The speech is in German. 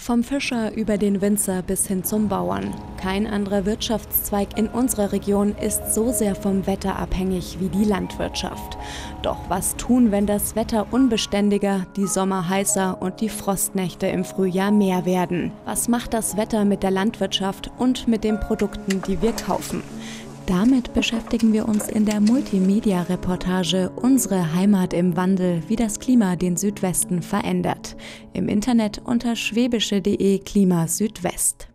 Vom Fischer über den Winzer bis hin zum Bauern. Kein anderer Wirtschaftszweig in unserer Region ist so sehr vom Wetter abhängig wie die Landwirtschaft. Doch was tun, wenn das Wetter unbeständiger, die Sommer heißer und die Frostnächte im Frühjahr mehr werden? Was macht das Wetter mit der Landwirtschaft und mit den Produkten, die wir kaufen? Damit beschäftigen wir uns in der Multimedia-Reportage Unsere Heimat im Wandel, wie das Klima den Südwesten verändert. Im Internet unter schwäbische.de Klima Südwest.